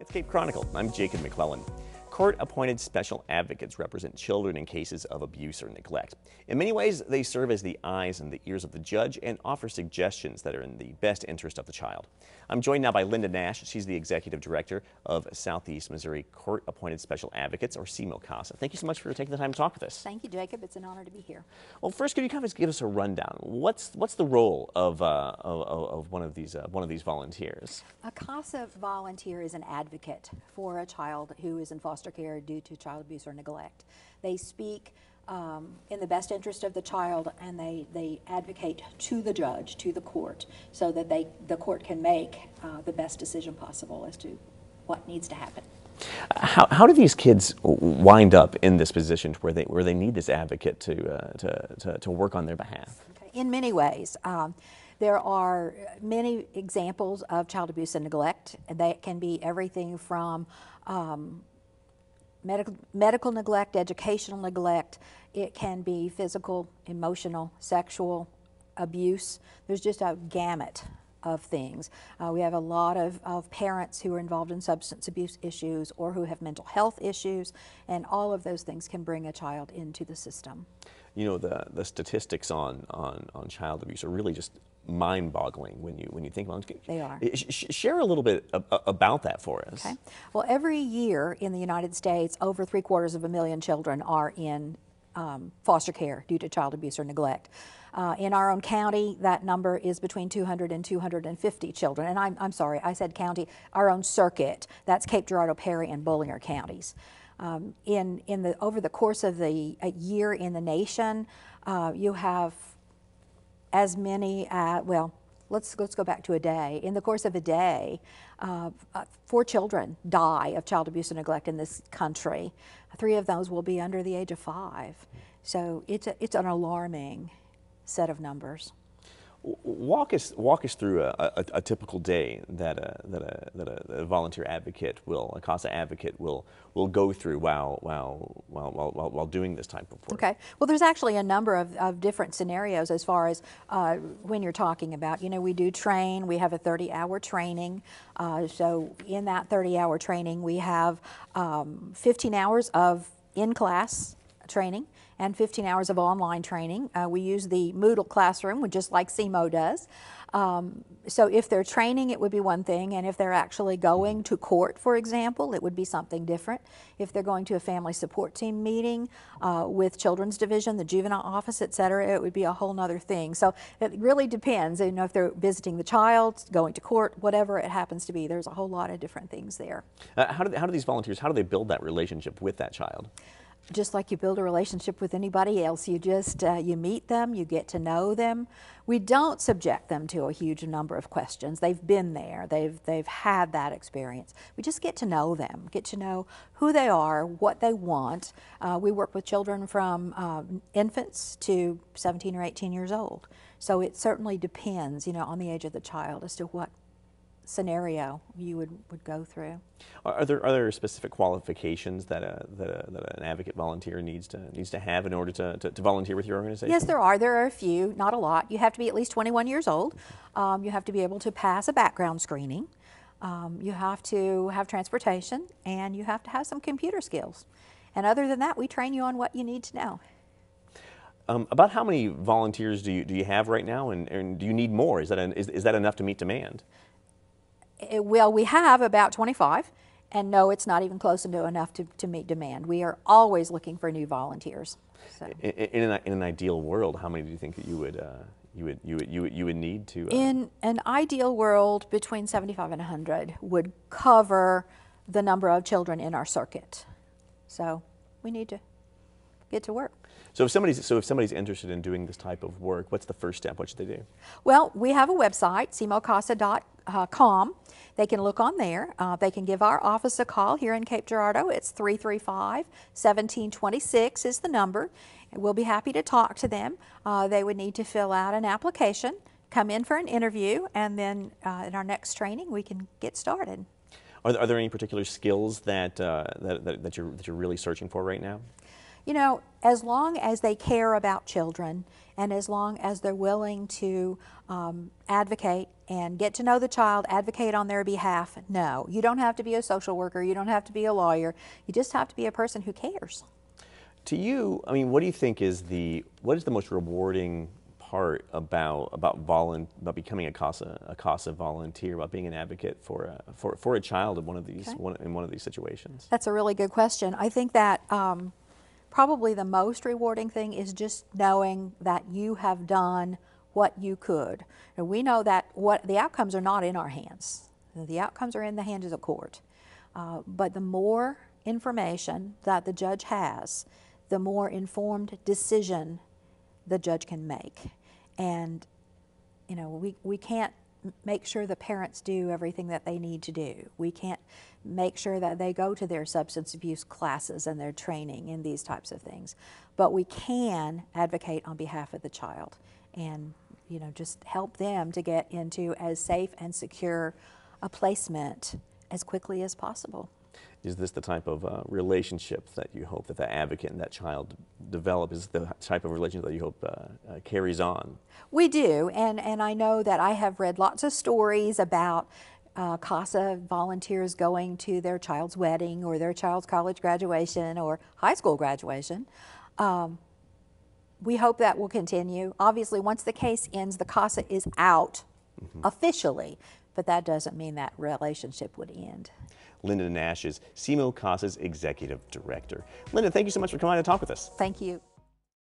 It's Cape Chronicle. I'm Jacob McClellan. Court appointed special advocates represent children in cases of abuse or neglect. In many ways, they serve as the eyes and the ears of the judge and offer suggestions that are in the best interest of the child. I'm joined now by Linda Nash. She's the executive director of Southeast Missouri Court Appointed Special Advocates, or SEMO-CASA. Thank you so much for taking the time to talk with us. Thank you, Jacob. It's an honor to be here. Well, first, could you kind of give us a rundown? What's what's the role of uh, of, of, one of these uh, one of these volunteers? A CASA volunteer is an advocate for a child who is in foster care due to child abuse or neglect. They speak um, in the best interest of the child and they, they advocate to the judge, to the court, so that they, the court can make uh, the best decision possible as to what needs to happen. How, how do these kids wind up in this position where they, where they need this advocate to, uh, to, to, to, work on their behalf? Okay. In many ways. Um, there are many examples of child abuse and neglect. And that can be everything from um, medical, medical neglect, educational neglect. It can be physical, emotional, sexual abuse. There's just a gamut of things. Uh, we have a lot of, of parents who are involved in substance abuse issues or who have mental health issues, and all of those things can bring a child into the system. You know, the, the statistics on, on, on child abuse are really just mind-boggling when you when you think about it. They are. share a little bit about that for us. Okay. Well, every year in the United States, over three quarters of a million children are in um, foster care due to child abuse or neglect. Uh, in our own county, that number is between 200 and 250 children. And I'm, I'm sorry, I said county, our own circuit. That's Cape Girardeau, Perry, and Bollinger counties. Um, in, in the, over the course of the year in the nation, uh, you have as many, uh, well, let's, let's go back to a day. In the course of a day, uh, uh, four children die of child abuse and neglect in this country. Three of those will be under the age of five. So it's, a, it's an alarming set of numbers. Walk us, walk us through a, a, a typical day that, a, that, a, that a, volunteer advocate will, a CASA advocate will, will go through while, while, while, while, while doing this type of work. Okay. Well, there's actually a number of, of different scenarios as far as uh, when you're talking about, you know, we do train, we have a 30 hour training. Uh, so in that 30 hour training, we have um, 15 hours of in-class training and 15 hours of online training. Uh, we use the Moodle classroom, just like SEMO does. Um, so if they're training, it would be one thing, and if they're actually going to court, for example, it would be something different. If they're going to a family support team meeting uh, with Children's Division, the juvenile office, et cetera, it would be a whole other thing. So it really depends. You know, if they're visiting the child, going to court, whatever it happens to be, there's a whole lot of different things there. Uh, how, do they, how do these volunteers, how do they build that relationship with that child? Just like you build a relationship with anybody else. You just, uh, you meet them, you get to know them. We don't subject them to a huge number of questions. They've been there, they've, they've had that experience. We just get to know them, get to know who they are, what they want. Uh, we work with children from um, infants to 17 or 18 years old. So it certainly depends, you know, on the age of the child as to what scenario you would, would go through. Are there are there specific qualifications that a, that, a, that an advocate volunteer needs to needs to have in order to, to, to, volunteer with your organization? Yes, there are. There are a few, not a lot. You have to be at least 21 years old. Um, you have to be able to pass a background screening. Um, you have to have transportation, and you have to have some computer skills. And other than that, we train you on what you need to know. Um, about how many volunteers do you, do you have right now, and, and do you need more? Is that, an, is, is that enough to meet demand? Eh, well, we have about 25, and no, it's not even close enough to, to meet demand. We are always looking for new volunteers. So. In, in, an, in an ideal world, how many do you think that you would, uh, you would, you would, you would, you would need to? Uh... In an ideal world, between 75 and 100 would cover the number of children in our circuit. So we need to get to work. So if somebody's so if somebody's interested in doing this type of work, what's the first step? What should they do? Well, we have a website, semocasa.com. They can look on there. Uh, they can give our office a call here in Cape Girardeau. It's 335-1726 is the number. We'll be happy to talk to them. Uh, they would need to fill out an application, come in for an interview, and then uh, in our next training we can get started. Are there, are there any particular skills that, uh, that, that, that, you're, that you're really searching for right now? You know, as long as they care about children and as long as they're willing to um, advocate and get to know the child, advocate on their behalf, no. You don't have to be a social worker, you don't have to be a lawyer, you just have to be a person who cares. To you, I mean, what do you think is the what is the most rewarding part about about volun, about becoming a CASA a CASA volunteer, about being an advocate for a, for for a child in one of these Okay. one, in one of these situations? That's a really good question. I think that um, probably the most rewarding thing is just knowing that you have done what you could. And we know that what the outcomes are not in our hands. The outcomes are in the hands of the court. Uh, but the more information that the judge has, the more informed decision the judge can make. And you know, we, we can't make sure the parents do everything that they need to do. We can't make sure that they go to their substance abuse classes and their training and these types of things. But we can advocate on behalf of the child and, you know, just help them to get into as safe and secure a placement as quickly as possible. Is this the type of uh, relationship that you hope that the advocate and that child develop? Is the type of relationship that you hope uh, uh, carries on? We do, and, and I know that I have read lots of stories about uh, CASA volunteers going to their child's wedding or their child's college graduation or high school graduation. Um, we hope that will continue. Obviously, once the case ends, the CASA is out officially, but that doesn't mean that relationship would end. Linda Nash is SEMO CASA's executive director. Linda, thank you so much for coming on to talk with us. Thank you.